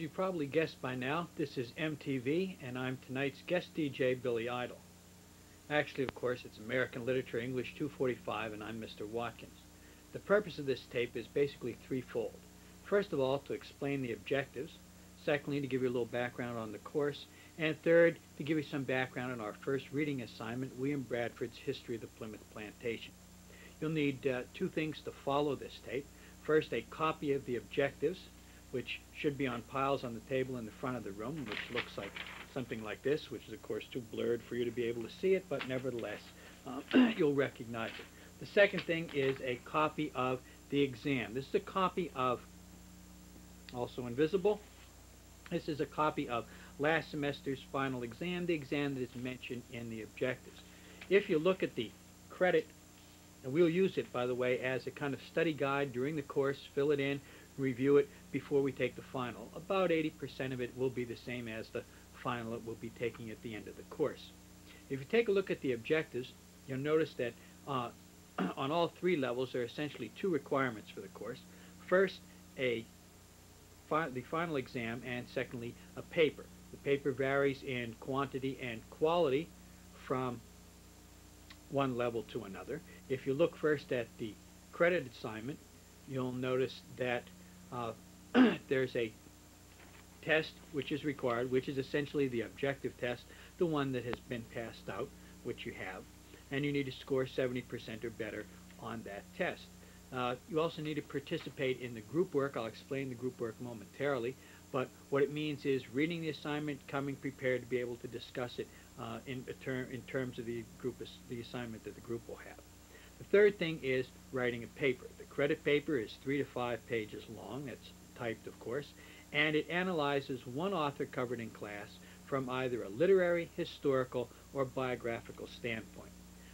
you probably guessed by now, this is MTV, and I'm tonight's guest DJ, Billy Idol. Actually, of course, it's American Literature English 245, and I'm Mr. Watkins. The purpose of this tape is basically threefold. First of all, to explain the objectives. Secondly, to give you a little background on the course. And third, to give you some background on our first reading assignment, William Bradford's History of the Plymouth Plantation. You'll need uh, two things to follow this tape. First, a copy of the objectives, which should be on piles on the table in the front of the room, which looks like something like this, which is of course too blurred for you to be able to see it, but nevertheless, uh, you'll recognize it. The second thing is a copy of the exam. This is a copy of, also invisible, this is a copy of last semester's final exam, the exam that is mentioned in the objectives. If you look at the credit, and we'll use it, by the way, as a kind of study guide during the course, fill it in, review it before we take the final. About 80% of it will be the same as the final that we'll be taking at the end of the course. If you take a look at the objectives, you'll notice that uh, on all three levels there are essentially two requirements for the course. First, a fi the final exam, and secondly, a paper. The paper varies in quantity and quality from one level to another. If you look first at the credit assignment, you'll notice that uh, there's a test which is required, which is essentially the objective test, the one that has been passed out, which you have, and you need to score 70% or better on that test. Uh, you also need to participate in the group work. I'll explain the group work momentarily, but what it means is reading the assignment, coming prepared to be able to discuss it uh, in, ter in terms of the group the assignment that the group will have. The third thing is writing a paper. Credit paper is three to five pages long. It's typed, of course, and it analyzes one author covered in class from either a literary, historical, or biographical standpoint.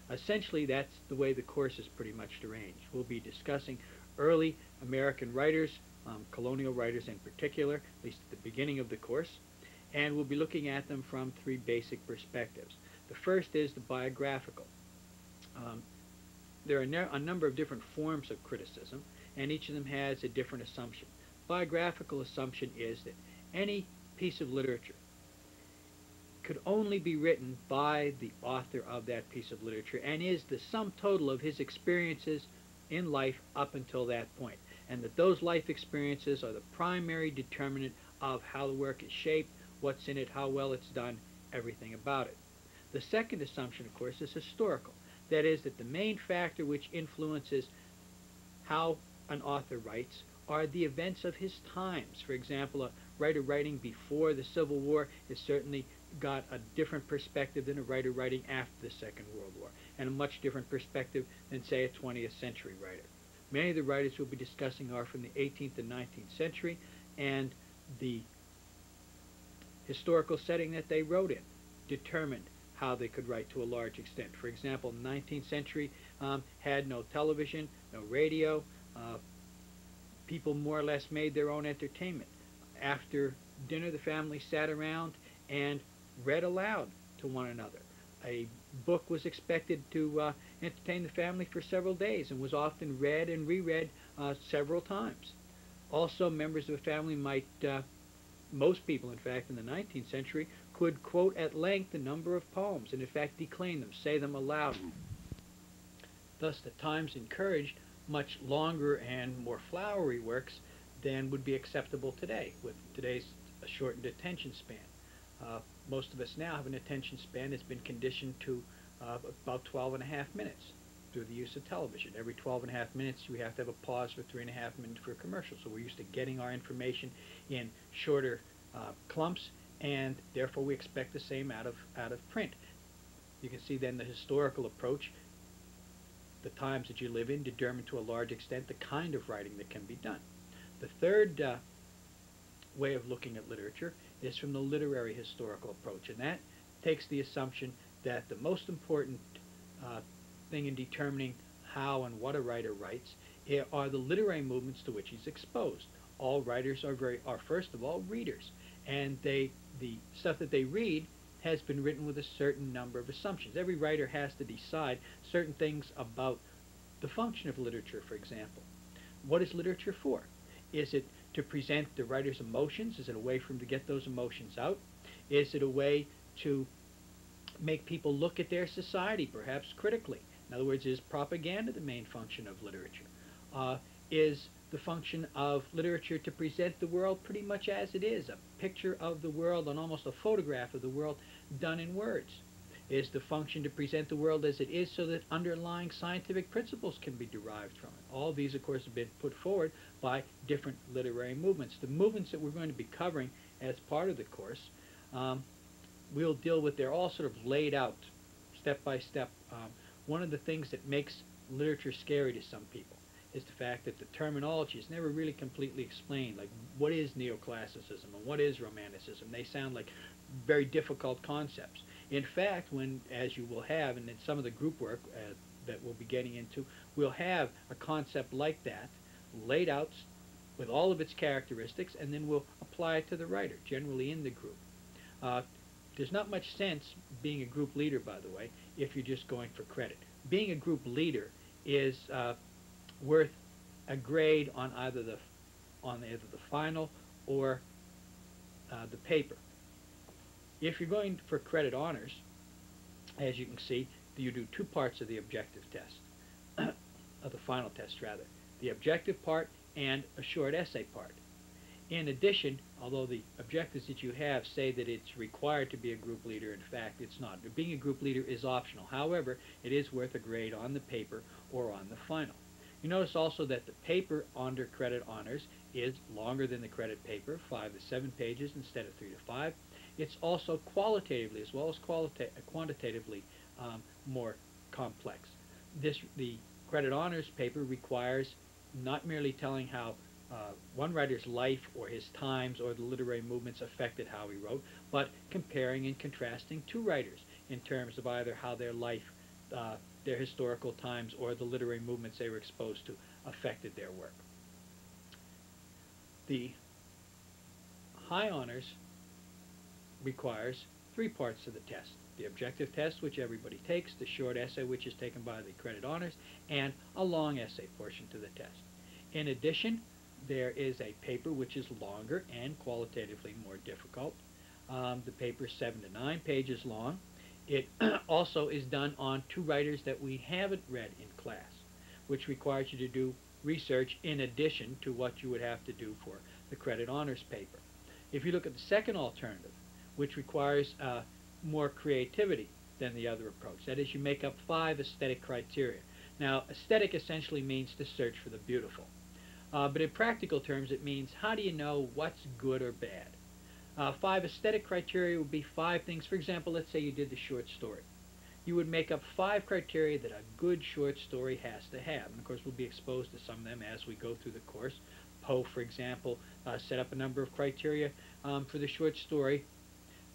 Essentially, that's the way the course is pretty much arranged. We'll be discussing early American writers, um, colonial writers in particular, at least at the beginning of the course, and we'll be looking at them from three basic perspectives. The first is the biographical. Um, there are a number of different forms of criticism, and each of them has a different assumption. Biographical assumption is that any piece of literature could only be written by the author of that piece of literature and is the sum total of his experiences in life up until that point and that those life experiences are the primary determinant of how the work is shaped, what's in it, how well it's done, everything about it. The second assumption, of course, is historical. That is, that the main factor which influences how an author writes are the events of his times. For example, a writer writing before the Civil War has certainly got a different perspective than a writer writing after the Second World War, and a much different perspective than, say, a 20th century writer. Many of the writers we'll be discussing are from the 18th and 19th century, and the historical setting that they wrote in determined how they could write to a large extent. For example, 19th century um, had no television, no radio. Uh, people more or less made their own entertainment. After dinner, the family sat around and read aloud to one another. A book was expected to uh, entertain the family for several days and was often read and reread uh, several times. Also, members of a family might, uh, most people in fact in the 19th century, could quote at length a number of poems and in fact declaim them, say them aloud. Thus the times encouraged much longer and more flowery works than would be acceptable today with today's shortened attention span. Uh, most of us now have an attention span that's been conditioned to uh, about 12 and a half minutes through the use of television. Every 12 and a half minutes we have to have a pause for three and a half minutes for a commercial. So we're used to getting our information in shorter uh, clumps and therefore we expect the same out of, out of print. You can see then the historical approach, the times that you live in determine to a large extent the kind of writing that can be done. The third uh, way of looking at literature is from the literary historical approach, and that takes the assumption that the most important uh, thing in determining how and what a writer writes are the literary movements to which he's exposed. All writers are very are first of all readers, and they the stuff that they read has been written with a certain number of assumptions. Every writer has to decide certain things about the function of literature, for example. What is literature for? Is it to present the writer's emotions? Is it a way for him to get those emotions out? Is it a way to make people look at their society, perhaps critically? In other words, is propaganda the main function of literature? Uh, is the function of literature to present the world pretty much as it is, a picture of the world and almost a photograph of the world done in words? Is the function to present the world as it is so that underlying scientific principles can be derived from it? All these, of course, have been put forward by different literary movements. The movements that we're going to be covering as part of the course, um, we'll deal with, they're all sort of laid out step by step. Um, one of the things that makes literature scary to some people is the fact that the terminology is never really completely explained. Like, what is neoclassicism and what is romanticism? They sound like very difficult concepts. In fact, when, as you will have, and in some of the group work uh, that we'll be getting into, we'll have a concept like that laid out with all of its characteristics, and then we'll apply it to the writer, generally in the group. Uh, there's not much sense being a group leader, by the way, if you're just going for credit. Being a group leader is uh, worth a grade on either the on either the final or uh, the paper. If you're going for credit honors, as you can see, you do two parts of the objective test, of the final test rather, the objective part and a short essay part. In addition, although the objectives that you have say that it's required to be a group leader, in fact it's not. Being a group leader is optional. However, it is worth a grade on the paper or on the final. You notice also that the paper under credit honors is longer than the credit paper, five to seven pages instead of three to five. It's also qualitatively as well as qualita quantitatively um, more complex. This the credit honors paper requires not merely telling how uh, one writer's life or his times or the literary movements affected how he wrote, but comparing and contrasting two writers in terms of either how their life, uh, their historical times, or the literary movements they were exposed to affected their work. The high honors requires three parts of the test. The objective test, which everybody takes, the short essay, which is taken by the credit honors, and a long essay portion to the test. In addition, there is a paper which is longer and qualitatively more difficult. Um, the paper is seven to nine pages long. It also is done on two writers that we haven't read in class, which requires you to do research in addition to what you would have to do for the credit honors paper. If you look at the second alternative, which requires uh, more creativity than the other approach, that is, you make up five aesthetic criteria. Now, aesthetic essentially means to search for the beautiful. Uh, but in practical terms, it means how do you know what's good or bad? Uh, five aesthetic criteria would be five things. For example, let's say you did the short story. You would make up five criteria that a good short story has to have. And of course, we'll be exposed to some of them as we go through the course. Poe, for example, uh, set up a number of criteria um, for the short story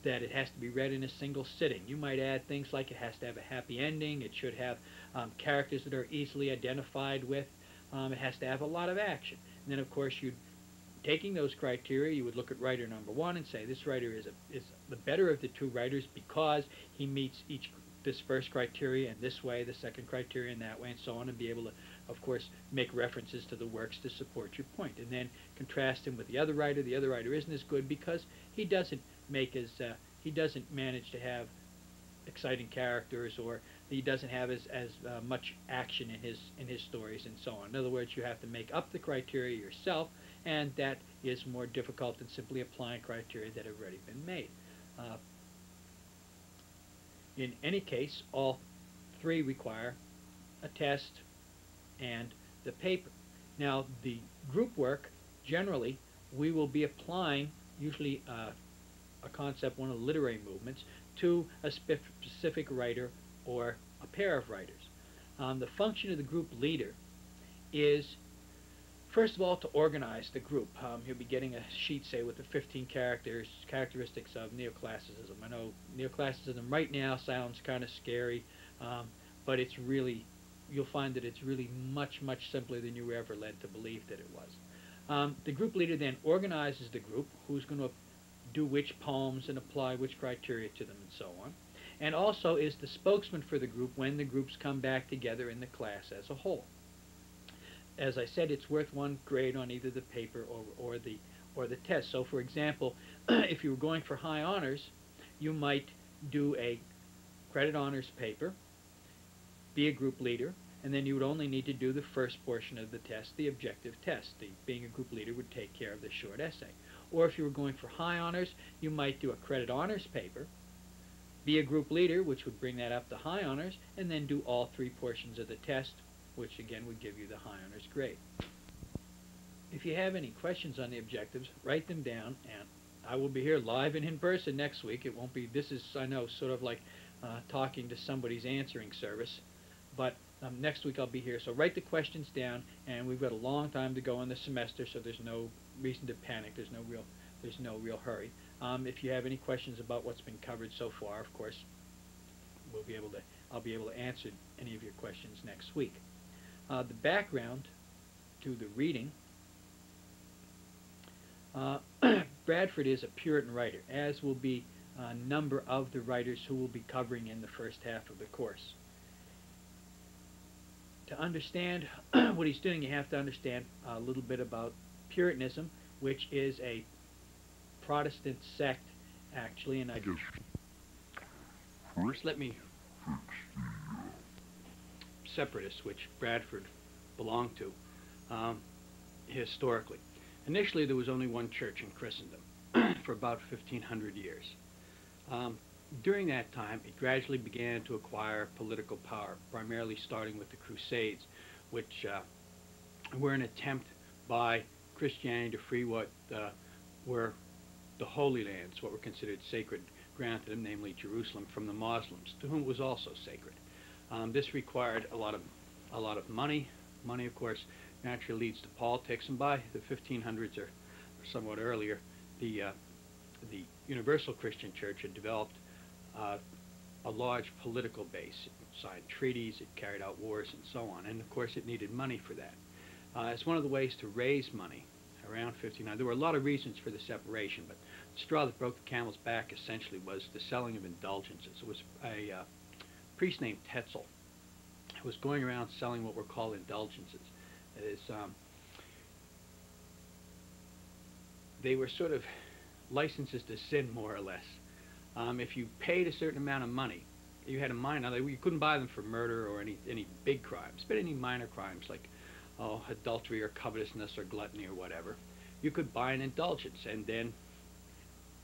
that it has to be read in a single sitting. You might add things like it has to have a happy ending, it should have um, characters that are easily identified with, um, it has to have a lot of action. And then, of course, you'd taking those criteria, you would look at writer number one and say this writer is a, is the better of the two writers because he meets each this first criteria in this way, the second criteria in that way, and so on, and be able to, of course, make references to the works to support your point. And then contrast him with the other writer. The other writer isn't as good because he doesn't make as uh, he doesn't manage to have exciting characters or he doesn't have as, as uh, much action in his in his stories and so on. In other words, you have to make up the criteria yourself, and that is more difficult than simply applying criteria that have already been made. Uh, in any case, all three require a test and the paper. Now, the group work, generally, we will be applying usually uh, a concept, one of the literary movements, to a specific writer or a pair of writers. Um, the function of the group leader is, first of all, to organize the group. Um, you'll be getting a sheet, say, with the 15 characters, characteristics of neoclassicism. I know neoclassicism right now sounds kind of scary, um, but it's really, you'll find that it's really much, much simpler than you were ever led to believe that it was. Um, the group leader then organizes the group, who's going to do which poems and apply which criteria to them and so on and also is the spokesman for the group when the groups come back together in the class as a whole. As I said, it's worth one grade on either the paper or, or the or the test. So, for example, if you were going for high honors, you might do a credit honors paper, be a group leader, and then you would only need to do the first portion of the test, the objective test. The, being a group leader would take care of the short essay. Or if you were going for high honors, you might do a credit honors paper, be a group leader, which would bring that up to high honors, and then do all three portions of the test, which again would give you the high honors grade. If you have any questions on the objectives, write them down, and I will be here live and in person next week. It won't be, this is, I know, sort of like uh, talking to somebody's answering service, but um, next week I'll be here. So write the questions down, and we've got a long time to go in the semester, so there's no reason to panic. There's no real, there's no real hurry. Um, if you have any questions about what's been covered so far, of course, we'll be able to, I'll be able to answer any of your questions next week. Uh, the background to the reading. Uh, Bradford is a Puritan writer, as will be a number of the writers who will be covering in the first half of the course to understand what he's doing, you have to understand a little bit about Puritanism, which is a Protestant sect, actually. And I first let me separatists, which Bradford belonged to um, historically. Initially, there was only one church in Christendom for about 1,500 years. Um, during that time, it gradually began to acquire political power, primarily starting with the Crusades, which uh, were an attempt by Christianity to free what uh, were the Holy Lands, what were considered sacred ground to them, namely Jerusalem, from the Muslims, to whom it was also sacred. Um, this required a lot of a lot of money. Money, of course, naturally leads to politics, and by the 1500s or, somewhat earlier, the uh, the Universal Christian Church had developed uh, a large political base. It signed treaties, it carried out wars, and so on. And of course, it needed money for that. Uh, it's one of the ways to raise money around 59. There were a lot of reasons for the separation, but the straw that broke the camel's back essentially was the selling of indulgences. It was a uh, priest named Tetzel who was going around selling what were called indulgences. That is, um, they were sort of licenses to sin, more or less. Um, if you paid a certain amount of money, you had a minor, you couldn't buy them for murder or any, any big crimes, but any minor crimes like oh, adultery or covetousness or gluttony or whatever, you could buy an indulgence. And then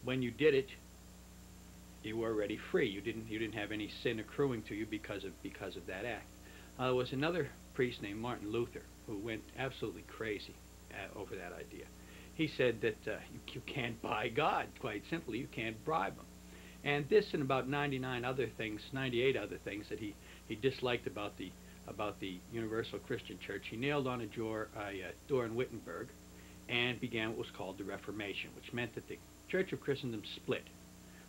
when you did it, you were already free. You didn't, you didn't have any sin accruing to you because of, because of that act. Uh, there was another priest named Martin Luther who went absolutely crazy uh, over that idea. He said that uh, you, you can't buy God, quite simply. You can't bribe him. And this and about 99 other things, 98 other things that he, he disliked about the, about the Universal Christian Church, he nailed on a door, a, a door in Wittenberg and began what was called the Reformation, which meant that the Church of Christendom split.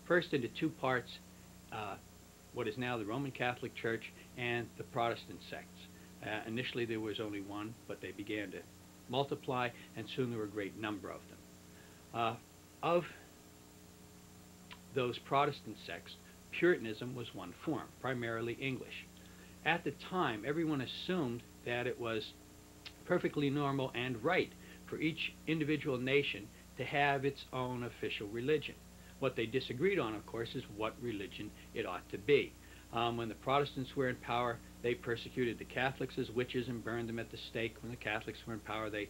First into two parts, uh, what is now the Roman Catholic Church and the Protestant sects. Uh, initially there was only one, but they began to multiply, and soon there were a great number of them. Uh, of those Protestant sects, Puritanism was one form, primarily English. At the time, everyone assumed that it was perfectly normal and right for each individual nation to have its own official religion. What they disagreed on, of course, is what religion it ought to be. Um, when the Protestants were in power, they persecuted the Catholics as witches and burned them at the stake. When the Catholics were in power, they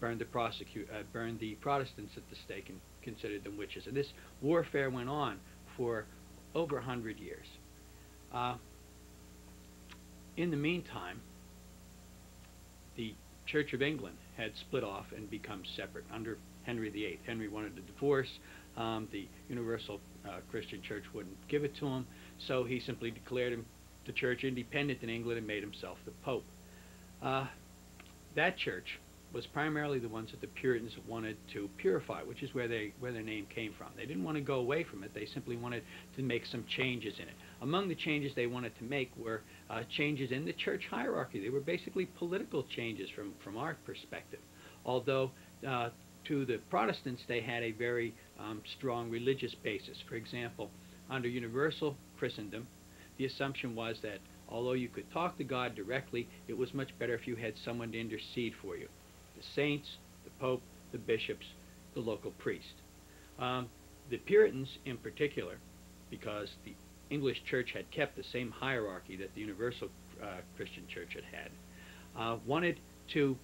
burned the, uh, burned the Protestants at the stake and considered them witches. And this warfare went on for over a hundred years. Uh, in the meantime, the Church of England had split off and become separate under Henry VIII. Henry wanted a divorce. Um, the Universal uh, Christian Church wouldn't give it to him, so he simply declared him the church independent in England and made himself the Pope. Uh, that church was primarily the ones that the Puritans wanted to purify, which is where they where their name came from. They didn't want to go away from it. They simply wanted to make some changes in it. Among the changes they wanted to make were uh, changes in the church hierarchy. They were basically political changes from from our perspective. Although uh, to the Protestants they had a very um, strong religious basis. For example, under universal Christendom, the assumption was that although you could talk to God directly, it was much better if you had someone to intercede for you. The saints, the Pope, the bishops, the local priest. Um, the Puritans, in particular, because the English church had kept the same hierarchy that the universal uh, Christian church had had, uh, wanted to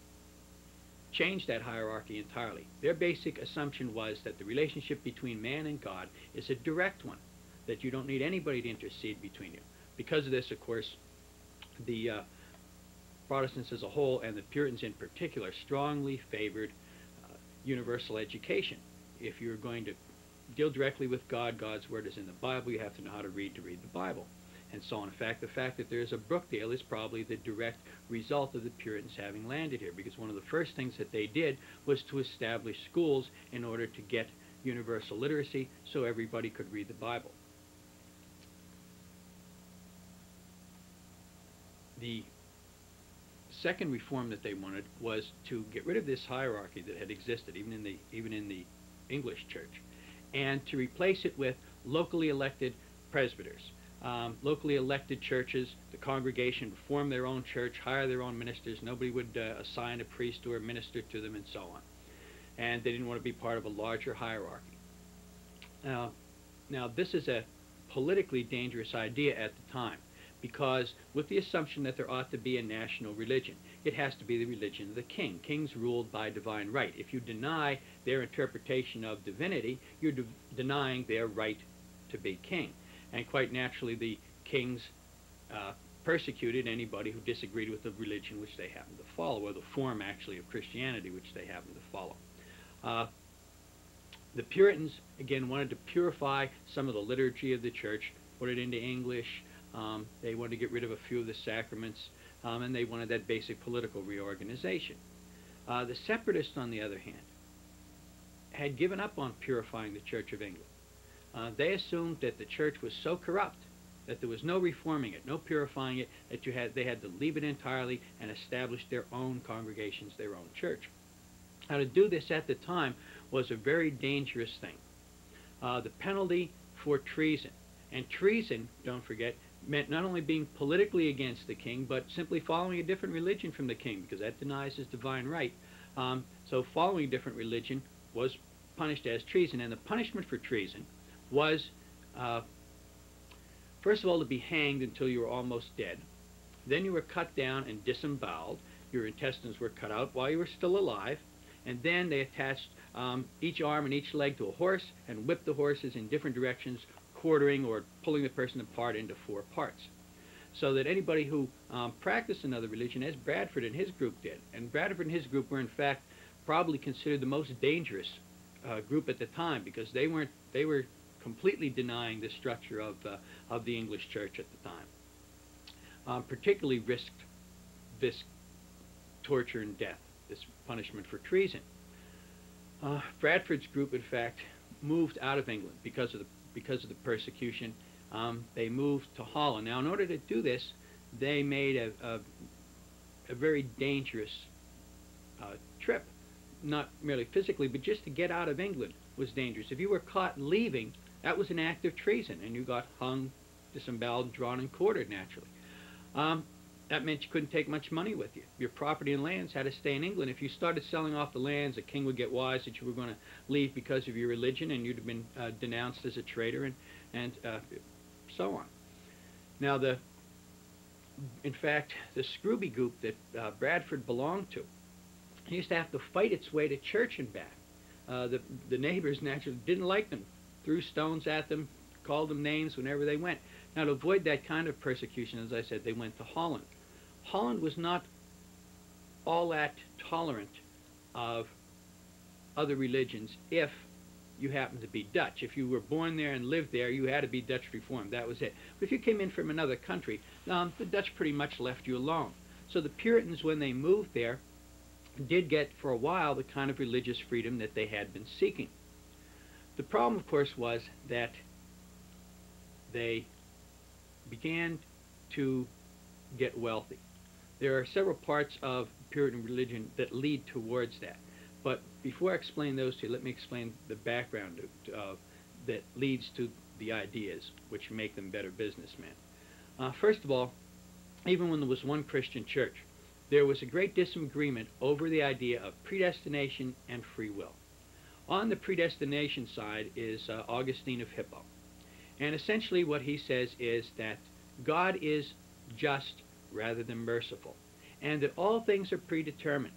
change that hierarchy entirely. Their basic assumption was that the relationship between man and God is a direct one, that you don't need anybody to intercede between you. Because of this, of course, the uh, Protestants as a whole and the Puritans in particular strongly favored uh, universal education. If you're going to deal directly with God, God's word is in the Bible, you have to know how to read to read the Bible and so on. In fact, the fact that there's a Brookdale is probably the direct result of the Puritans having landed here, because one of the first things that they did was to establish schools in order to get universal literacy so everybody could read the Bible. The second reform that they wanted was to get rid of this hierarchy that had existed even in the even in the English church and to replace it with locally elected presbyters um, locally elected churches, the congregation would form their own church, hire their own ministers. Nobody would uh, assign a priest or a minister to them, and so on. And they didn't want to be part of a larger hierarchy. Now, now this is a politically dangerous idea at the time because with the assumption that there ought to be a national religion, it has to be the religion of the king. Kings ruled by divine right. If you deny their interpretation of divinity, you're de denying their right to be king and quite naturally the kings uh, persecuted anybody who disagreed with the religion which they happened to follow, or the form actually of Christianity which they happened to follow. Uh, the Puritans, again, wanted to purify some of the liturgy of the church, put it into English. Um, they wanted to get rid of a few of the sacraments, um, and they wanted that basic political reorganization. Uh, the separatists, on the other hand, had given up on purifying the Church of England. Uh, they assumed that the church was so corrupt that there was no reforming it, no purifying it, that you had they had to leave it entirely and establish their own congregations, their own church. Now to do this at the time was a very dangerous thing. Uh, the penalty for treason. And treason, don't forget, meant not only being politically against the king, but simply following a different religion from the king, because that denies his divine right. Um, so following a different religion was punished as treason. And the punishment for treason was, uh, first of all, to be hanged until you were almost dead. Then you were cut down and disemboweled. Your intestines were cut out while you were still alive. And then they attached um, each arm and each leg to a horse and whipped the horses in different directions, quartering or pulling the person apart into four parts. So that anybody who um, practiced another religion, as Bradford and his group did, and Bradford and his group were in fact probably considered the most dangerous uh, group at the time because they weren't they were completely denying the structure of, uh, of the English church at the time. Um, particularly risked this torture and death, this punishment for treason. Uh, Bradford's group, in fact, moved out of England because of the, because of the persecution. Um, they moved to Holland. Now, in order to do this, they made a, a, a very dangerous uh, trip, not merely physically, but just to get out of England was dangerous. If you were caught leaving, that was an act of treason, and you got hung, disemboweled, drawn, and quartered naturally. Um, that meant you couldn't take much money with you. Your property and lands had to stay in England. If you started selling off the lands, the king would get wise that you were going to leave because of your religion, and you'd have been uh, denounced as a traitor, and and uh, so on. Now, the in fact, the Scrooby group that uh, Bradford belonged to used to have to fight its way to church and back. Uh, the the neighbors naturally didn't like them threw stones at them, called them names whenever they went. Now, to avoid that kind of persecution, as I said, they went to Holland. Holland was not all that tolerant of other religions if you happened to be Dutch. If you were born there and lived there, you had to be Dutch Reformed. That was it. But if you came in from another country, um, the Dutch pretty much left you alone. So the Puritans, when they moved there, did get for a while the kind of religious freedom that they had been seeking. The problem, of course, was that they began to get wealthy. There are several parts of Puritan religion that lead towards that. But before I explain those two, let me explain the background of, that leads to the ideas which make them better businessmen. Uh, first of all, even when there was one Christian church, there was a great disagreement over the idea of predestination and free will. On the predestination side is uh, Augustine of Hippo. And essentially what he says is that God is just rather than merciful, and that all things are predetermined.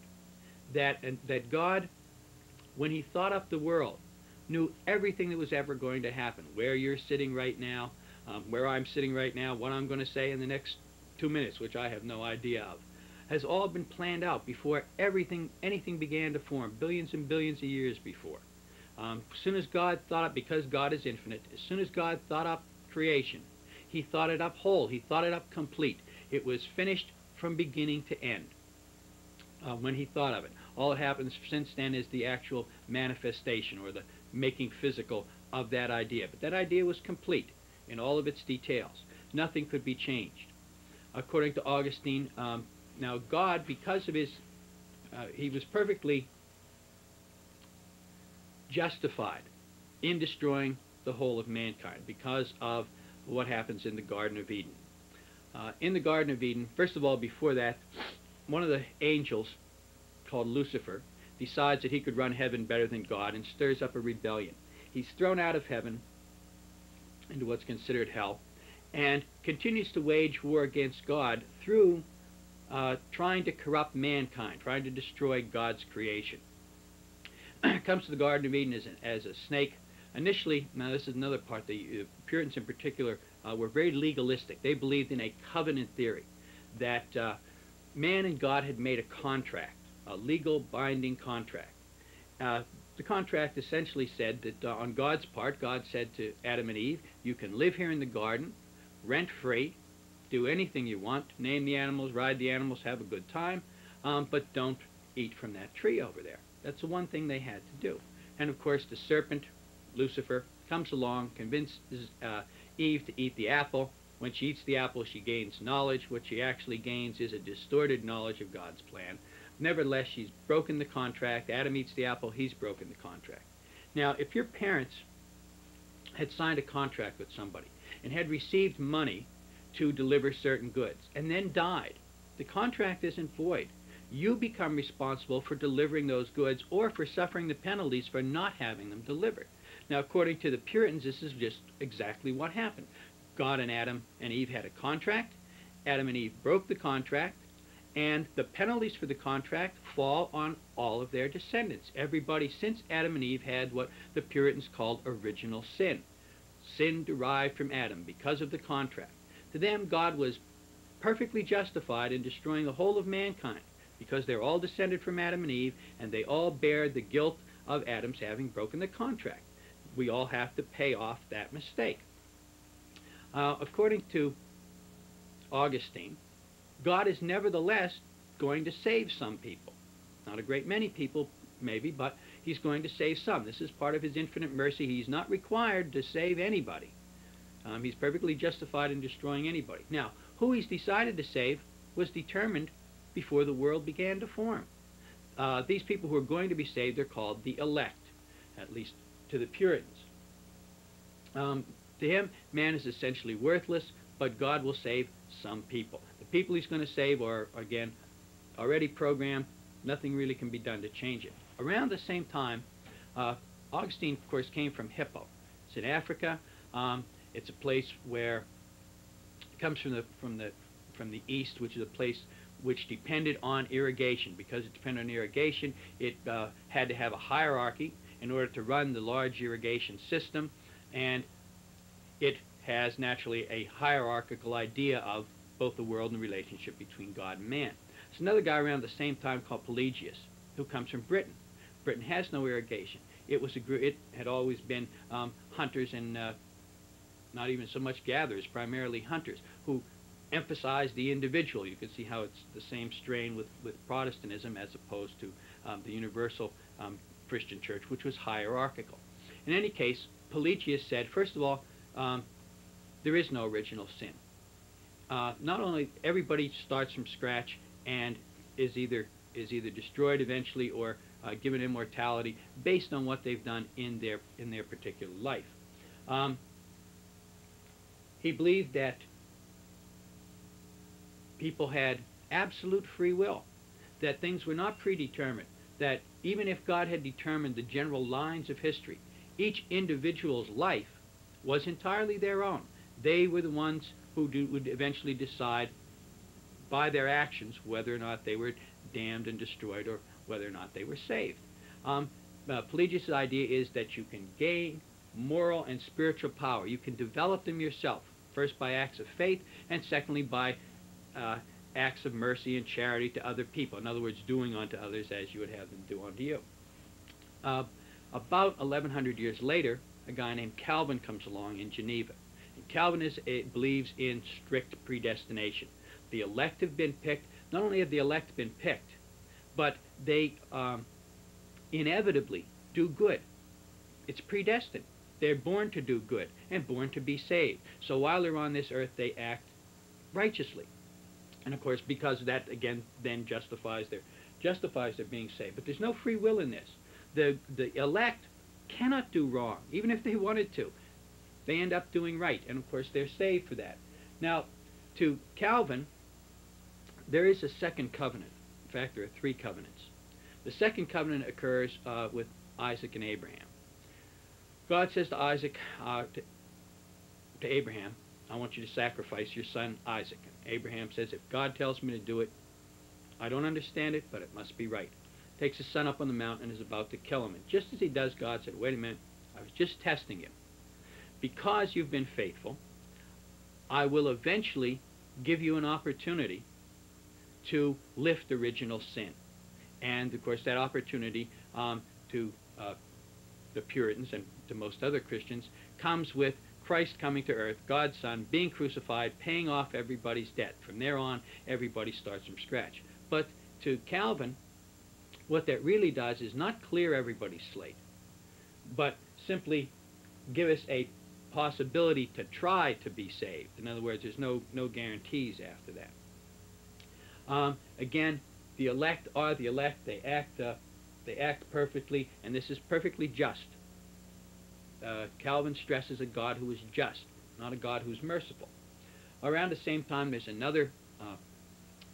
That, and, that God, when he thought up the world, knew everything that was ever going to happen, where you're sitting right now, um, where I'm sitting right now, what I'm going to say in the next two minutes, which I have no idea of, has all been planned out before everything, anything began to form, billions and billions of years before. Um, as soon as God thought up, because God is infinite, as soon as God thought up creation, he thought it up whole, he thought it up complete. It was finished from beginning to end uh, when he thought of it. All that happens since then is the actual manifestation or the making physical of that idea. But that idea was complete in all of its details. Nothing could be changed. According to Augustine, um, now God, because of his, uh, he was perfectly justified in destroying the whole of mankind because of what happens in the Garden of Eden. Uh, in the Garden of Eden, first of all, before that, one of the angels, called Lucifer, decides that he could run heaven better than God and stirs up a rebellion. He's thrown out of heaven into what's considered hell and continues to wage war against God through uh, trying to corrupt mankind, trying to destroy God's creation. Comes to the Garden of Eden as a, as a snake. Initially, now this is another part, the Puritans in particular uh, were very legalistic. They believed in a covenant theory that uh, man and God had made a contract a legal binding contract. Uh, the contract essentially said that uh, on God's part, God said to Adam and Eve, you can live here in the garden, rent free, do anything you want, name the animals, ride the animals, have a good time, um, but don't eat from that tree over there. That's the one thing they had to do. And of course, the serpent, Lucifer, comes along, convinces uh, Eve to eat the apple. When she eats the apple, she gains knowledge. What she actually gains is a distorted knowledge of God's plan. Nevertheless, she's broken the contract. Adam eats the apple, he's broken the contract. Now, if your parents had signed a contract with somebody and had received money to deliver certain goods and then died, the contract isn't void. You become responsible for delivering those goods or for suffering the penalties for not having them delivered. Now, according to the Puritans, this is just exactly what happened. God and Adam and Eve had a contract. Adam and Eve broke the contract and the penalties for the contract fall on all of their descendants. Everybody since Adam and Eve had what the Puritans called original sin. Sin derived from Adam because of the contract. To them, God was perfectly justified in destroying the whole of mankind because they're all descended from Adam and Eve and they all bear the guilt of Adam's having broken the contract. We all have to pay off that mistake. Uh, according to Augustine, God is nevertheless going to save some people. Not a great many people, maybe, but he's going to save some. This is part of his infinite mercy. He's not required to save anybody. Um, he's perfectly justified in destroying anybody. Now, who he's decided to save was determined before the world began to form. Uh, these people who are going to be saved are called the elect, at least to the Puritans. Um, to him, man is essentially worthless, but God will save some people The people he's going to save are, again, already programmed. Nothing really can be done to change it. Around the same time, uh, Augustine, of course, came from Hippo. It's in Africa. Um, it's a place where it comes from the from the from the east, which is a place which depended on irrigation. Because it depended on irrigation, it uh, had to have a hierarchy in order to run the large irrigation system, and it has naturally a hierarchical idea of both the world and the relationship between God and man. There's another guy around the same time called Pelagius, who comes from Britain. Britain has no irrigation. It was a, it had always been um, hunters and uh, not even so much gatherers, primarily hunters, who emphasized the individual. You can see how it's the same strain with, with Protestantism as opposed to um, the universal um, Christian church, which was hierarchical. In any case, Pelagius said, first of all, um, there is no original sin uh, not only everybody starts from scratch and is either is either destroyed eventually or uh, given immortality based on what they've done in their in their particular life. Um, he believed that people had absolute free will, that things were not predetermined, that even if God had determined the general lines of history, each individual's life was entirely their own. They were the ones who do, would eventually decide by their actions whether or not they were damned and destroyed or whether or not they were saved. Um, uh, Pelagius' idea is that you can gain moral and spiritual power. You can develop them yourself, first by acts of faith, and secondly by uh, acts of mercy and charity to other people. In other words, doing unto others as you would have them do unto you. Uh, about 1100 years later, a guy named Calvin comes along in Geneva. And Calvin is, uh, believes in strict predestination. The elect have been picked. Not only have the elect been picked, but they um, inevitably do good. It's predestined. They're born to do good and born to be saved. So while they're on this earth, they act righteously. And of course, because that again then justifies their justifies their being saved. But there's no free will in this. The the elect cannot do wrong, even if they wanted to. They end up doing right, and of course they're saved for that. Now, to Calvin, there is a second covenant. In fact, there are three covenants. The second covenant occurs uh, with Isaac and Abraham. God says to Isaac, uh, to, to Abraham, I want you to sacrifice your son Isaac. And Abraham says, if God tells me to do it, I don't understand it, but it must be right. Takes his son up on the mountain and is about to kill him. And just as he does, God said, wait a minute, I was just testing you. Because you've been faithful, I will eventually give you an opportunity to lift original sin. And of course, that opportunity um, to uh, the Puritans and to most other Christians comes with Christ coming to earth, God's Son, being crucified, paying off everybody's debt. From there on, everybody starts from scratch. But to Calvin, what that really does is not clear everybody's slate, but simply give us a possibility to try to be saved. In other words, there's no, no guarantees after that. Um, again, the elect are the elect. They act, uh, they act perfectly, and this is perfectly just. Uh, Calvin stresses a God who is just, not a God who's merciful. Around the same time, there's another uh,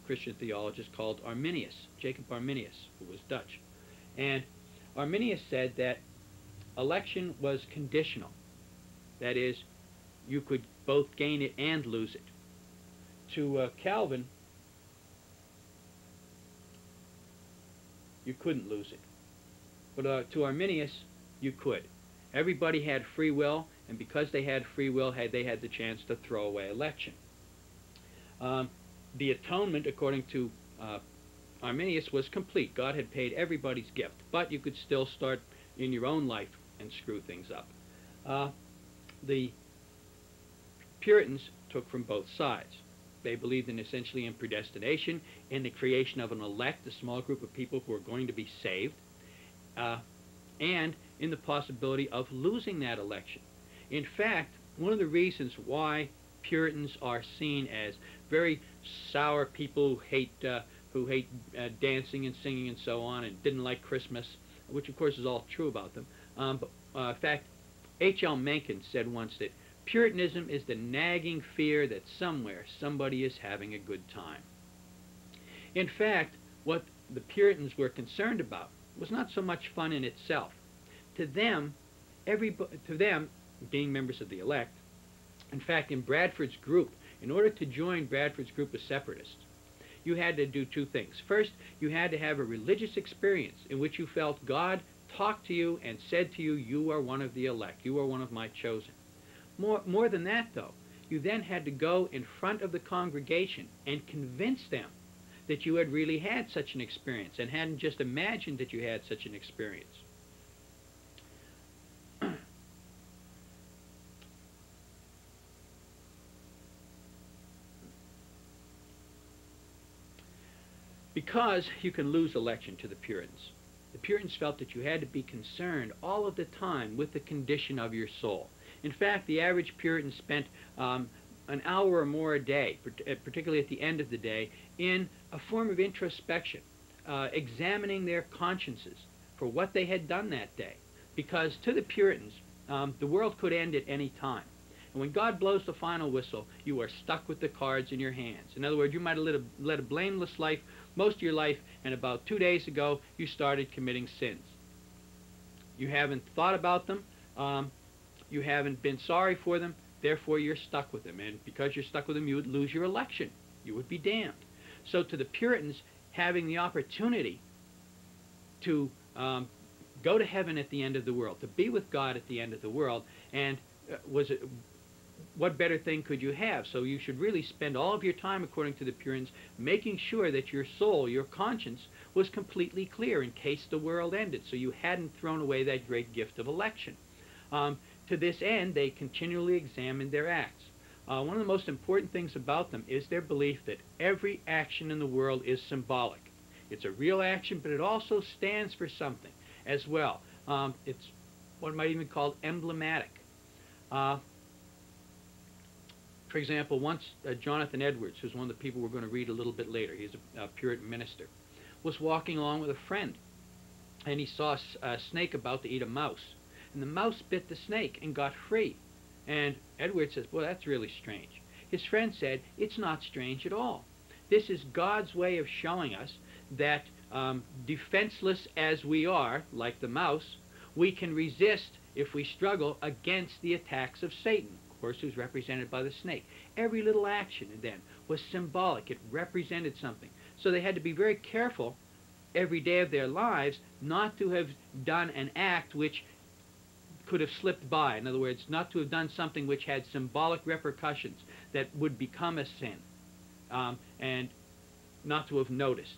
Christian theologist called Arminius, Jacob Arminius, who was Dutch. And Arminius said that election was conditional. That is, you could both gain it and lose it. To uh, Calvin, you couldn't lose it. But uh, to Arminius, you could. Everybody had free will, and because they had free will, had they had the chance to throw away election. Um, the atonement, according to uh, Arminius, was complete. God had paid everybody's gift, but you could still start in your own life and screw things up. Uh, the Puritans took from both sides. They believed in essentially in predestination, in the creation of an elect, a small group of people who are going to be saved, uh, and in the possibility of losing that election. In fact, one of the reasons why Puritans are seen as very sour people who hate uh, who hate uh, dancing and singing and so on, and didn't like Christmas, which of course is all true about them. Um, but uh, in fact, H.L. Mencken said once that Puritanism is the nagging fear that somewhere somebody is having a good time. In fact, what the Puritans were concerned about was not so much fun in itself. To them, every, to them, being members of the elect, in fact, in Bradford's group, in order to join Bradford's group of separatists, you had to do two things. First, you had to have a religious experience in which you felt God talked to you and said to you, you are one of the elect, you are one of my chosen. More, more than that, though, you then had to go in front of the congregation and convince them that you had really had such an experience and hadn't just imagined that you had such an experience. Because you can lose election to the Puritans. The Puritans felt that you had to be concerned all of the time with the condition of your soul. In fact, the average Puritan spent um, an hour or more a day, uh, particularly at the end of the day, in a form of introspection, uh, examining their consciences for what they had done that day. Because to the Puritans, um, the world could end at any time. And when God blows the final whistle, you are stuck with the cards in your hands. In other words, you might have led a, led a blameless life most of your life, and about two days ago, you started committing sins. You haven't thought about them. Um, you haven't been sorry for them. Therefore, you're stuck with them. And because you're stuck with them, you would lose your election. You would be damned. So to the Puritans, having the opportunity to um, go to heaven at the end of the world, to be with God at the end of the world, and uh, was it, what better thing could you have? So you should really spend all of your time, according to the Puritans, making sure that your soul, your conscience, was completely clear in case the world ended, so you hadn't thrown away that great gift of election. Um, to this end, they continually examined their acts. Uh, one of the most important things about them is their belief that every action in the world is symbolic. It's a real action, but it also stands for something as well. Um, it's what might even be called emblematic. Uh, for example, once uh, Jonathan Edwards, who's one of the people we're going to read a little bit later, he's a, a Puritan minister, was walking along with a friend, and he saw a snake about to eat a mouse, and the mouse bit the snake and got free. And Edward says, well, that's really strange. His friend said, it's not strange at all. This is God's way of showing us that um, defenseless as we are, like the mouse, we can resist if we struggle against the attacks of Satan, course, who's represented by the snake. Every little action then was symbolic. It represented something. So they had to be very careful every day of their lives not to have done an act which could have slipped by. In other words, not to have done something which had symbolic repercussions that would become a sin, um, and not to have noticed.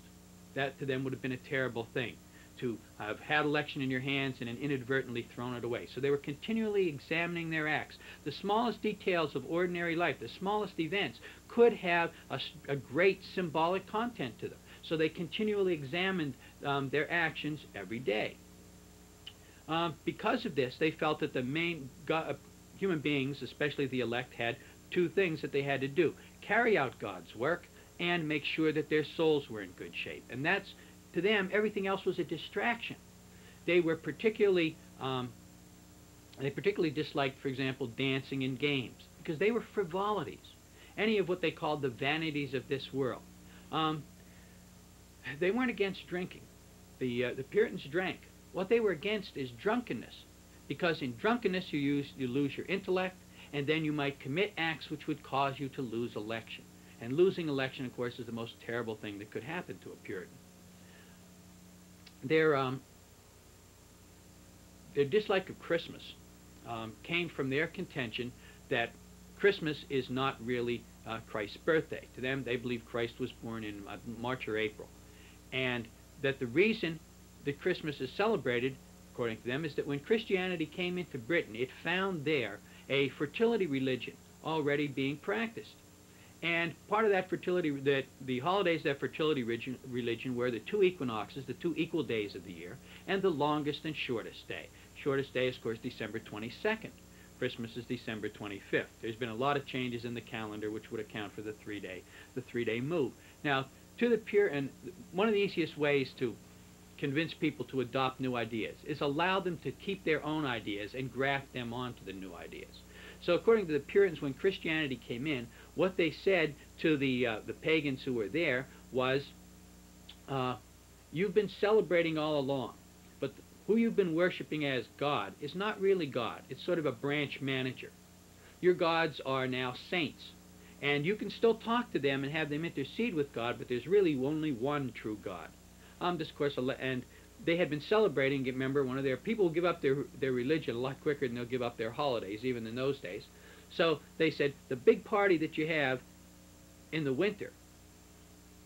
That to them would have been a terrible thing, to have had election in your hands and inadvertently thrown it away. So they were continually examining their acts. The smallest details of ordinary life, the smallest events, could have a, a great symbolic content to them. So they continually examined um, their actions every day. Um, because of this, they felt that the main God, uh, human beings, especially the elect, had two things that they had to do. Carry out God's work and make sure that their souls were in good shape. And that's, to them, everything else was a distraction. They were particularly, um, they particularly disliked, for example, dancing and games, because they were frivolities, any of what they called the vanities of this world. Um, they weren't against drinking. The, uh, the Puritans drank. What they were against is drunkenness, because in drunkenness you, use, you lose your intellect, and then you might commit acts which would cause you to lose election. And losing election, of course, is the most terrible thing that could happen to a Puritan. Their, um, their dislike of Christmas um, came from their contention that Christmas is not really uh, Christ's birthday. To them, they believe Christ was born in uh, March or April. And that the reason that Christmas is celebrated, according to them, is that when Christianity came into Britain, it found there a fertility religion already being practiced. And part of that fertility, that the holidays that fertility religion, religion were the two equinoxes, the two equal days of the year, and the longest and shortest day. Shortest day is, of course, December 22nd. Christmas is December 25th. There's been a lot of changes in the calendar which would account for the three-day the three-day move. Now, to the pure, and one of the easiest ways to convince people to adopt new ideas is allow them to keep their own ideas and graft them onto the new ideas. So according to the Puritans, when Christianity came in, what they said to the, uh, the pagans who were there was, uh, you've been celebrating all along, but who you've been worshiping as God is not really God. It's sort of a branch manager. Your gods are now saints. And you can still talk to them and have them intercede with God, but there's really only one true God. Um, this course, and they had been celebrating. Remember, one of their people give up their their religion a lot quicker than they'll give up their holidays, even in those days. So they said the big party that you have in the winter,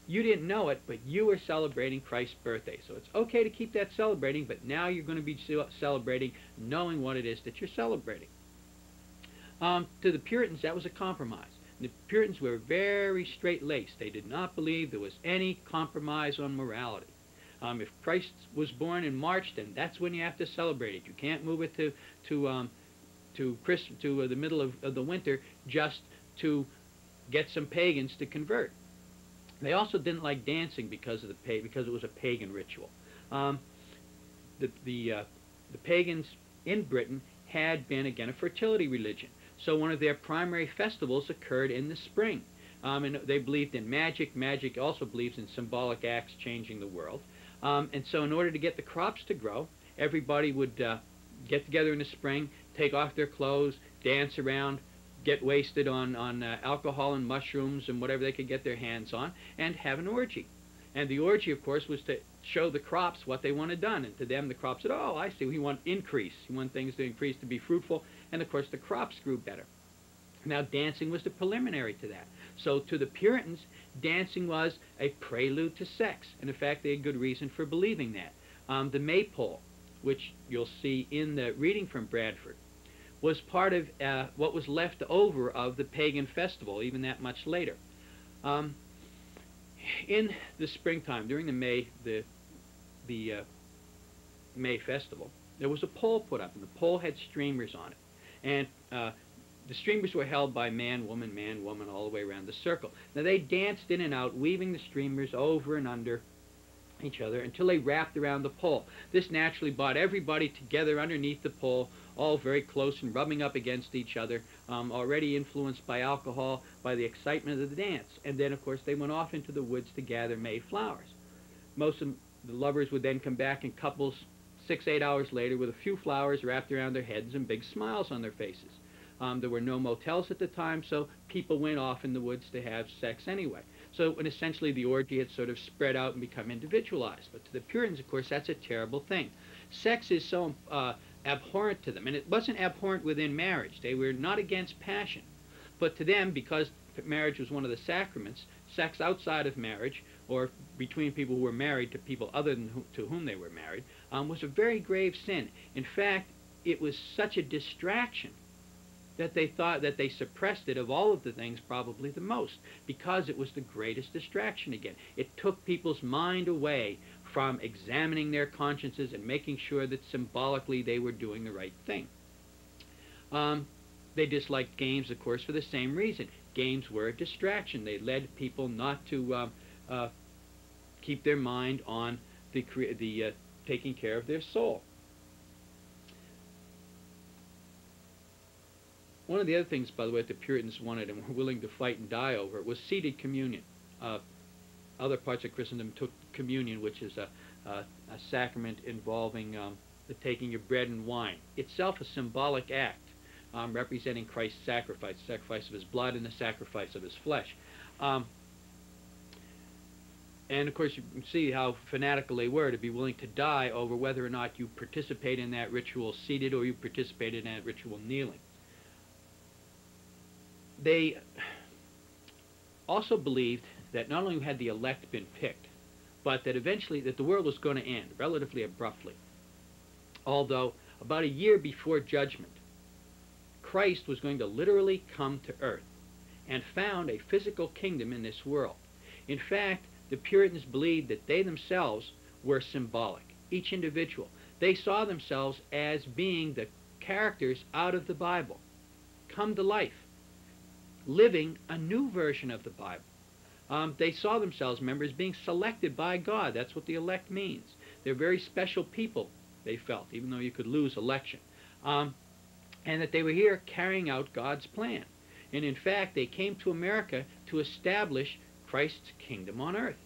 you didn't know it, but you were celebrating Christ's birthday. So it's okay to keep that celebrating, but now you're going to be celebrating knowing what it is that you're celebrating. Um, to the Puritans, that was a compromise. The Puritans were very straight-laced. They did not believe there was any compromise on morality. Um, if Christ was born in March, then that's when you have to celebrate it. You can't move it to to um, to Chris to uh, the middle of, of the winter just to get some pagans to convert. They also didn't like dancing because of the pay, because it was a pagan ritual. Um, the the uh, the pagans in Britain had been again a fertility religion. So one of their primary festivals occurred in the spring. Um, and they believed in magic. Magic also believes in symbolic acts changing the world. Um, and so in order to get the crops to grow, everybody would uh, get together in the spring, take off their clothes, dance around, get wasted on, on uh, alcohol and mushrooms and whatever they could get their hands on, and have an orgy. And the orgy, of course, was to show the crops what they wanted done. And to them, the crops said, oh, I see, we want increase. We want things to increase to be fruitful. And, of course, the crops grew better. Now, dancing was the preliminary to that. So to the Puritans, dancing was a prelude to sex. And, in fact, they had good reason for believing that. Um, the maypole, which you'll see in the reading from Bradford, was part of uh, what was left over of the pagan festival, even that much later. Um, in the springtime, during the May, the, the uh, May festival, there was a pole put up, and the pole had streamers on it. And uh, the streamers were held by man, woman, man, woman, all the way around the circle. Now they danced in and out, weaving the streamers over and under each other until they wrapped around the pole. This naturally brought everybody together underneath the pole, all very close and rubbing up against each other, um, already influenced by alcohol, by the excitement of the dance. And then, of course, they went off into the woods to gather May flowers. Most of the lovers would then come back in couples six, eight hours later with a few flowers wrapped around their heads and big smiles on their faces. Um, there were no motels at the time, so people went off in the woods to have sex anyway. So and essentially the orgy had sort of spread out and become individualized. But to the Puritans, of course, that's a terrible thing. Sex is so uh, abhorrent to them. And it wasn't abhorrent within marriage. They were not against passion. But to them, because marriage was one of the sacraments, sex outside of marriage, or between people who were married to people other than who, to whom they were married, um, was a very grave sin. In fact, it was such a distraction that they thought that they suppressed it of all of the things probably the most because it was the greatest distraction again. It took people's mind away from examining their consciences and making sure that symbolically they were doing the right thing. Um, they disliked games, of course, for the same reason. Games were a distraction. They led people not to um, uh, keep their mind on the, the uh, taking care of their soul. One of the other things, by the way, that the Puritans wanted and were willing to fight and die over was seated communion. Uh, other parts of Christendom took communion, which is a, a, a sacrament involving um, the taking of bread and wine. Itself a symbolic act um, representing Christ's sacrifice, the sacrifice of his blood and the sacrifice of his flesh. Um, and of course, you can see how fanatical they were to be willing to die over whether or not you participate in that ritual seated or you participate in that ritual kneeling. They also believed that not only had the elect been picked, but that eventually that the world was going to end relatively abruptly. Although about a year before judgment, Christ was going to literally come to earth and found a physical kingdom in this world. In fact, the Puritans believed that they themselves were symbolic, each individual. They saw themselves as being the characters out of the Bible, come to life, living a new version of the Bible. Um, they saw themselves, members, being selected by God. That's what the elect means. They're very special people, they felt, even though you could lose election. Um, and that they were here carrying out God's plan. And in fact, they came to America to establish Christ's kingdom on earth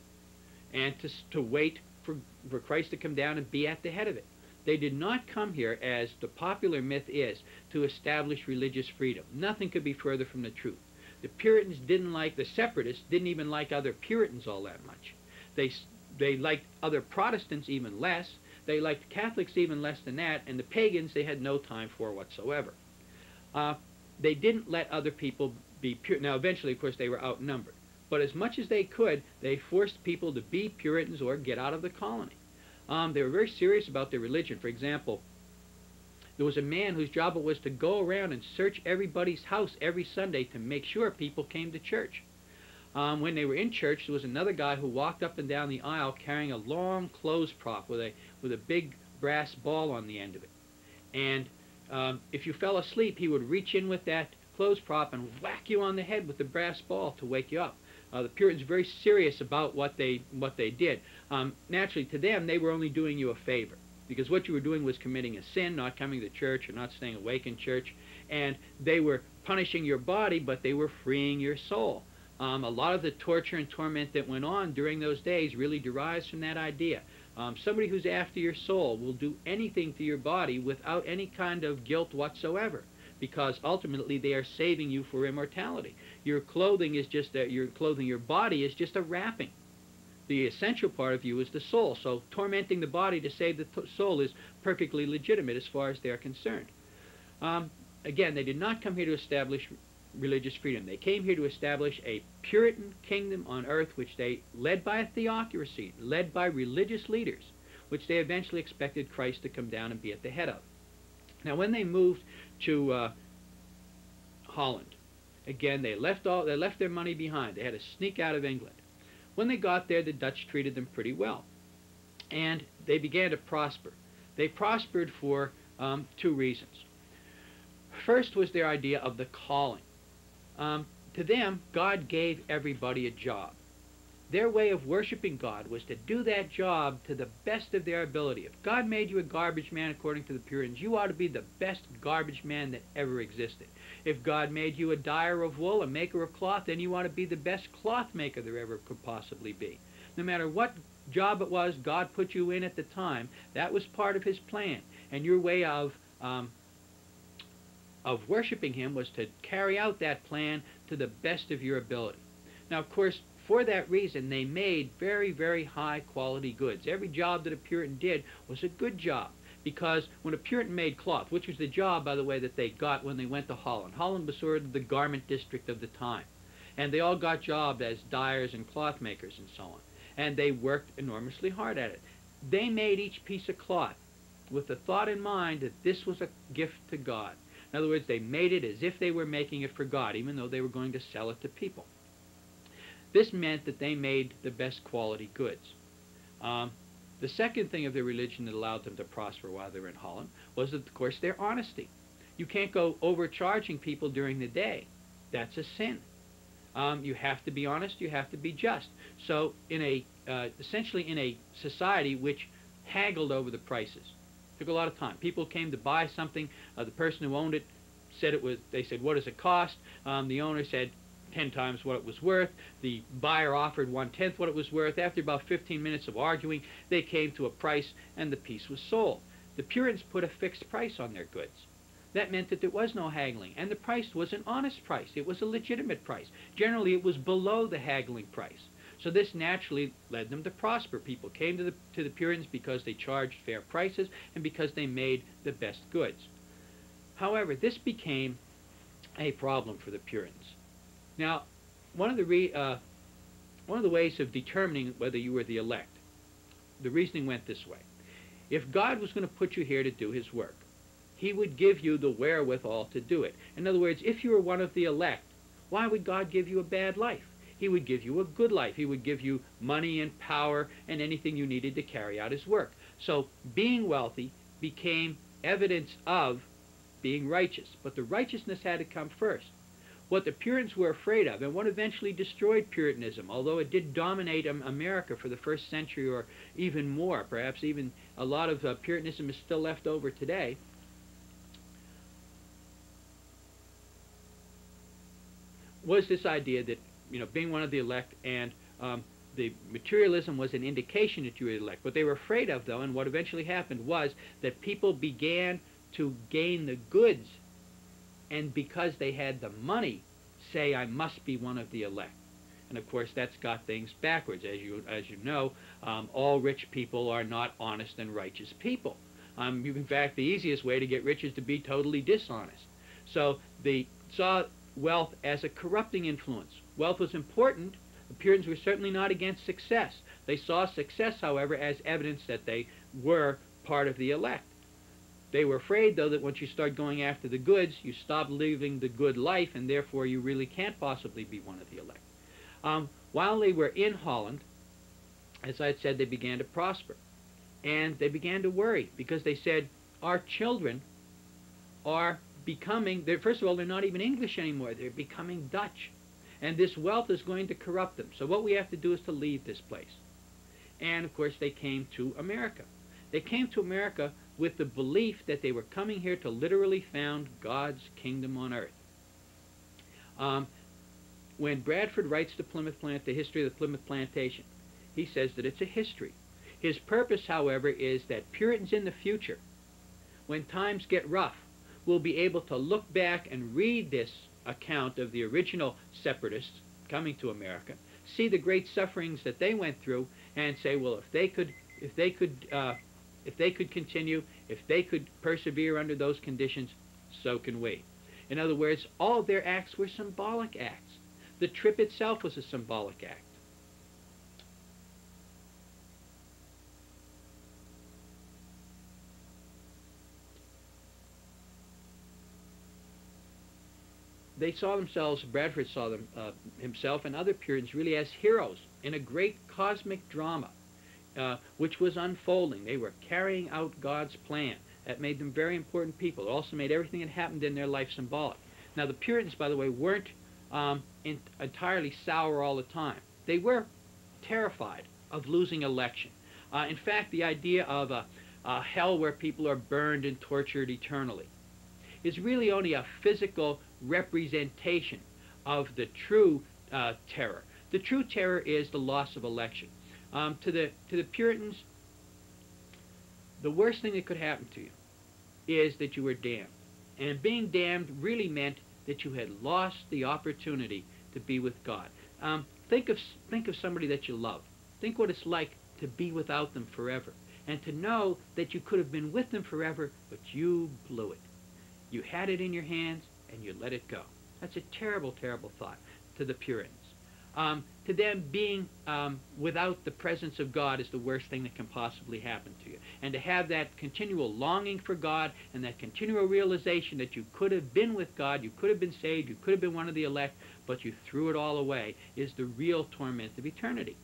and to, to wait for, for Christ to come down and be at the head of it. They did not come here, as the popular myth is, to establish religious freedom. Nothing could be further from the truth. The Puritans didn't like, the separatists didn't even like other Puritans all that much. They, they liked other Protestants even less. They liked Catholics even less than that. And the pagans they had no time for whatsoever. Uh, they didn't let other people be pure. Now, eventually, of course, they were outnumbered. But as much as they could, they forced people to be Puritans or get out of the colony. Um, they were very serious about their religion. For example, there was a man whose job it was to go around and search everybody's house every Sunday to make sure people came to church. Um, when they were in church, there was another guy who walked up and down the aisle carrying a long clothes prop with a with a big brass ball on the end of it. And um, if you fell asleep, he would reach in with that clothes prop and whack you on the head with the brass ball to wake you up. Uh, the Puritans were very serious about what they what they did. Um, naturally, to them, they were only doing you a favor. Because what you were doing was committing a sin, not coming to church or not staying awake in church, and they were punishing your body, but they were freeing your soul. Um, a lot of the torture and torment that went on during those days really derives from that idea. Um, somebody who's after your soul will do anything to your body without any kind of guilt whatsoever because ultimately they are saving you for immortality. Your clothing is just a, your clothing, your body is just a wrapping. The essential part of you is the soul. So tormenting the body to save the soul is perfectly legitimate as far as they are concerned. Um, again, they did not come here to establish religious freedom. They came here to establish a Puritan kingdom on earth, which they, led by a theocracy, led by religious leaders, which they eventually expected Christ to come down and be at the head of. Now, when they moved to uh, Holland, again, they left all they left their money behind. They had to sneak out of England. When they got there, the Dutch treated them pretty well, and they began to prosper. They prospered for um, two reasons. First was their idea of the calling. Um, to them, God gave everybody a job. Their way of worshiping God was to do that job to the best of their ability. If God made you a garbage man according to the Puritans, you ought to be the best garbage man that ever existed. If God made you a dyer of wool, a maker of cloth, then you ought to be the best cloth maker there ever could possibly be. No matter what job it was God put you in at the time, that was part of his plan. And your way of um, of worshiping him was to carry out that plan to the best of your ability. Now, of course, for that reason, they made very, very high quality goods. Every job that a Puritan did was a good job because when a Puritan made cloth, which was the job, by the way, that they got when they went to Holland, Holland was sort of the garment district of the time. And they all got jobs as dyers and cloth makers and so on. And they worked enormously hard at it. They made each piece of cloth with the thought in mind that this was a gift to God. In other words, they made it as if they were making it for God, even though they were going to sell it to people. This meant that they made the best quality goods. Um, the second thing of their religion that allowed them to prosper while they were in Holland was, of course, their honesty. You can't go overcharging people during the day. That's a sin. Um, you have to be honest. You have to be just. So, in a uh, essentially in a society which haggled over the prices, Took a lot of time. People came to buy something. Uh, the person who owned it said it was. They said, "What does it cost?" Um, the owner said, 10 times what it was worth. The buyer offered one-tenth what it was worth. After about 15 minutes of arguing, they came to a price and the piece was sold. The Puritans put a fixed price on their goods. That meant that there was no haggling, and the price was an honest price. It was a legitimate price. Generally, it was below the haggling price. So this naturally led them to prosper. People came to the, to the Puritans because they charged fair prices and because they made the best goods. However, this became a problem for the Puritans. Now, one of the, re, uh, one of the ways of determining whether you were the elect, the reasoning went this way. If God was going to put you here to do his work, he would give you the wherewithal to do it. In other words, if you were one of the elect, why would God give you a bad life? He would give you a good life. He would give you money and power and anything you needed to carry out his work. So being wealthy became evidence of being righteous. But the righteousness had to come first. What the Puritans were afraid of, and what eventually destroyed Puritanism, although it did dominate America for the first century or even more, perhaps even a lot of uh, Puritanism is still left over today, was this idea that you know, being one of the elect, and um, the materialism was an indication that you were elect. What they were afraid of, though, and what eventually happened was that people began to gain the goods, and because they had the money, say, I must be one of the elect. And of course, that's got things backwards. As you, as you know, um, all rich people are not honest and righteous people. Um, in fact, the easiest way to get rich is to be totally dishonest. So they saw wealth as a corrupting influence. Wealth was important. The Puritans were certainly not against success. They saw success, however, as evidence that they were part of the elect. They were afraid, though, that once you start going after the goods, you stop living the good life, and therefore you really can't possibly be one of the elect. Um, while they were in Holland, as I said, they began to prosper. And they began to worry because they said, our children are becoming, first of all, they're not even English anymore. They're becoming Dutch. And this wealth is going to corrupt them. So what we have to do is to leave this place. And, of course, they came to America. They came to America with the belief that they were coming here to literally found God's kingdom on earth. Um, when Bradford writes the Plymouth Plant, the history of the Plymouth Plantation, he says that it's a history. His purpose, however, is that Puritans in the future, when times get rough, will be able to look back and read this account of the original separatists coming to America, see the great sufferings that they went through, and say, well, if they could, if they could, uh, if they could continue, if they could persevere under those conditions, so can we. In other words, all their acts were symbolic acts. The trip itself was a symbolic act. they saw themselves, Bradford saw them uh, himself and other Puritans really as heroes in a great cosmic drama uh, which was unfolding. They were carrying out God's plan. That made them very important people. It also made everything that happened in their life symbolic. Now, the Puritans, by the way, weren't um, in, entirely sour all the time. They were terrified of losing election. Uh, in fact, the idea of a, a hell where people are burned and tortured eternally is really only a physical representation of the true uh, terror. The true terror is the loss of election. Um, to the to the Puritans, the worst thing that could happen to you is that you were damned, and being damned really meant that you had lost the opportunity to be with God. Um, think of think of somebody that you love. Think what it's like to be without them forever, and to know that you could have been with them forever, but you blew it. You had it in your hands and you let it go. That's a terrible, terrible thought to the Puritans. Um, to them, being um, without the presence of God is the worst thing that can possibly happen to you. And to have that continual longing for God and that continual realization that you could have been with God, you could have been saved, you could have been one of the elect, but you threw it all away, is the real torment of eternity.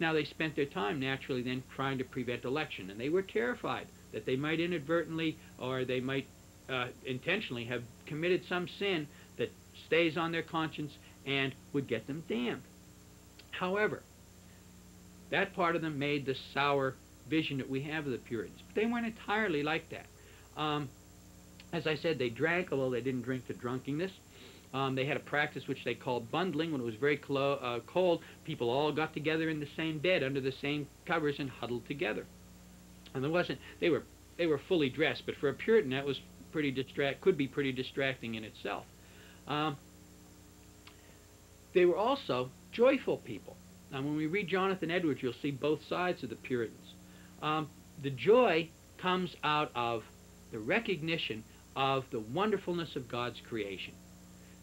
Now, they spent their time naturally then trying to prevent election, and they were terrified that they might inadvertently or they might uh, intentionally have committed some sin that stays on their conscience and would get them damned. However, that part of them made the sour vision that we have of the Puritans. But they weren't entirely like that. Um, as I said, they drank, although they didn't drink to drunkenness. Um, they had a practice which they called bundling. When it was very uh, cold, people all got together in the same bed under the same covers and huddled together. And there wasn't. They were they were fully dressed, but for a Puritan, that was pretty distract could be pretty distracting in itself. Um, they were also joyful people. Now, when we read Jonathan Edwards, you'll see both sides of the Puritans. Um, the joy comes out of the recognition of the wonderfulness of God's creation.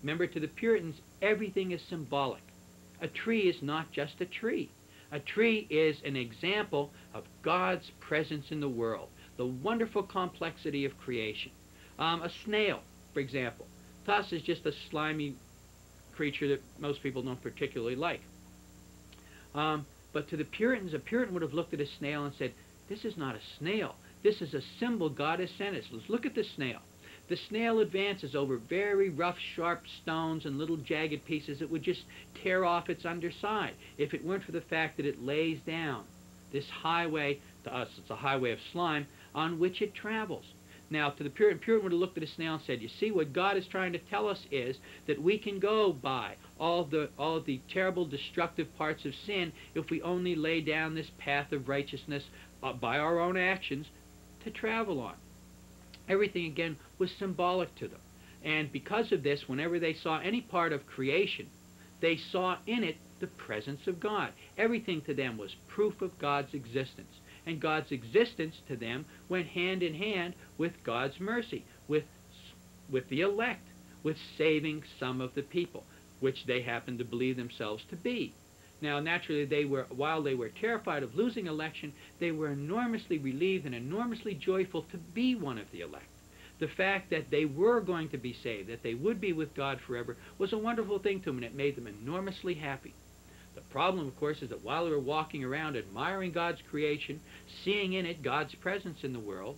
Remember, to the Puritans, everything is symbolic. A tree is not just a tree. A tree is an example of God's presence in the world, the wonderful complexity of creation. Um, a snail, for example, to us is just a slimy creature that most people don't particularly like. Um, but to the Puritans, a Puritan would have looked at a snail and said, this is not a snail. This is a symbol God has sent us. Let's look at the snail. The snail advances over very rough, sharp stones and little jagged pieces that would just tear off its underside if it weren't for the fact that it lays down this highway, to us it's a highway of slime, on which it travels. Now, to the Puritan, Puritan would have looked at a snail and said, you see, what God is trying to tell us is that we can go by all the, all the terrible, destructive parts of sin if we only lay down this path of righteousness uh, by our own actions to travel on. Everything, again, was symbolic to them. And because of this, whenever they saw any part of creation, they saw in it the presence of God. Everything to them was proof of God's existence and God's existence to them went hand in hand with God's mercy, with, with the elect, with saving some of the people, which they happened to believe themselves to be. Now, naturally, they were, while they were terrified of losing election, they were enormously relieved and enormously joyful to be one of the elect. The fact that they were going to be saved, that they would be with God forever, was a wonderful thing to them, and it made them enormously happy. Problem, of course, is that while were walking around admiring God's creation, seeing in it God's presence in the world,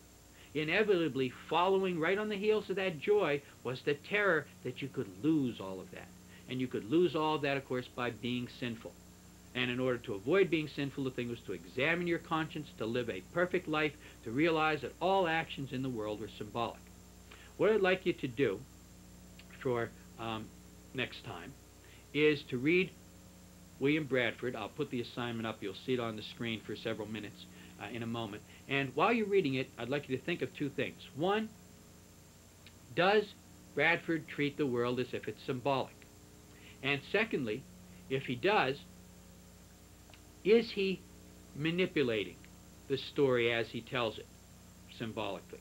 inevitably following right on the heels of that joy was the terror that you could lose all of that. And you could lose all of that, of course, by being sinful. And in order to avoid being sinful, the thing was to examine your conscience, to live a perfect life, to realize that all actions in the world are symbolic. What I'd like you to do for um, next time is to read William Bradford. I'll put the assignment up. You'll see it on the screen for several minutes uh, in a moment. And while you're reading it, I'd like you to think of two things. One, does Bradford treat the world as if it's symbolic? And secondly, if he does, is he manipulating the story as he tells it symbolically?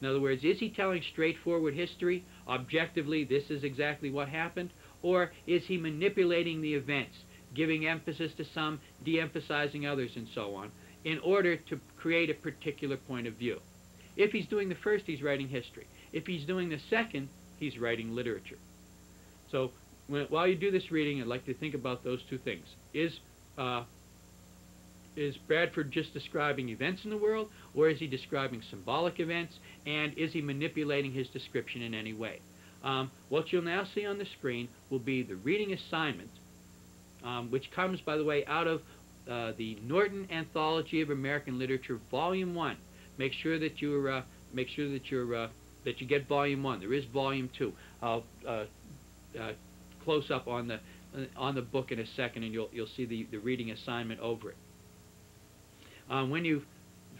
In other words, is he telling straightforward history? Objectively, this is exactly what happened? Or is he manipulating the events, giving emphasis to some, de-emphasizing others, and so on, in order to create a particular point of view? If he's doing the first, he's writing history. If he's doing the second, he's writing literature. So when, while you do this reading, I'd like to think about those two things. Is uh, is Bradford just describing events in the world, or is he describing symbolic events, and is he manipulating his description in any way? Um, what you'll now see on the screen will be the reading assignment, um, which comes, by the way, out of uh, the Norton Anthology of American Literature, Volume One. Make sure that you're uh, make sure that you're uh, that you get Volume One. There is Volume Two. I'll uh, uh, close up on the uh, on the book in a second, and you'll you'll see the the reading assignment over it. Um, when you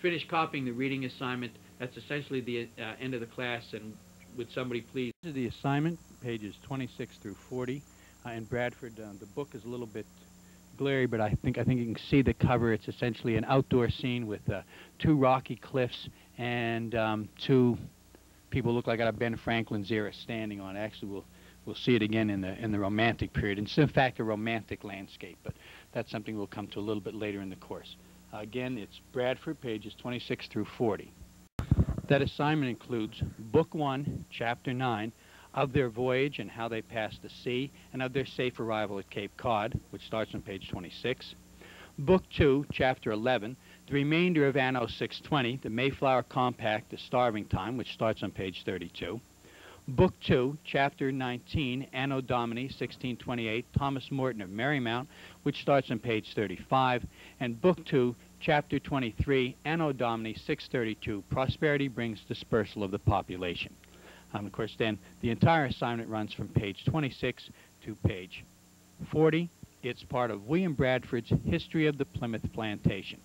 finish copying the reading assignment, that's essentially the end of the class, and would somebody please... This is the assignment, pages 26 through 40. Uh, in Bradford, uh, the book is a little bit glary, but I think I think you can see the cover. It's essentially an outdoor scene with uh, two rocky cliffs and um, two people look like out of Ben Franklin's era standing on. Actually, we'll we'll see it again in the in the Romantic period. It's in fact a romantic landscape, but that's something we'll come to a little bit later in the course. Again, it's Bradford, pages 26 through 40. That assignment includes Book 1, Chapter 9, of their voyage and how they passed the sea, and of their safe arrival at Cape Cod, which starts on page 26. Book 2, Chapter 11, the remainder of Anno 620, the Mayflower Compact, the Starving Time, which starts on page 32. Book 2, Chapter 19, Anno Domini 1628, Thomas Morton of Merrymount, which starts on page 35, and Book 2, Chapter 23, Anno Domini 632, Prosperity Brings Dispersal of the Population. Um, of course, then the entire assignment runs from page 26 to page 40. It's part of William Bradford's History of the Plymouth Plantation.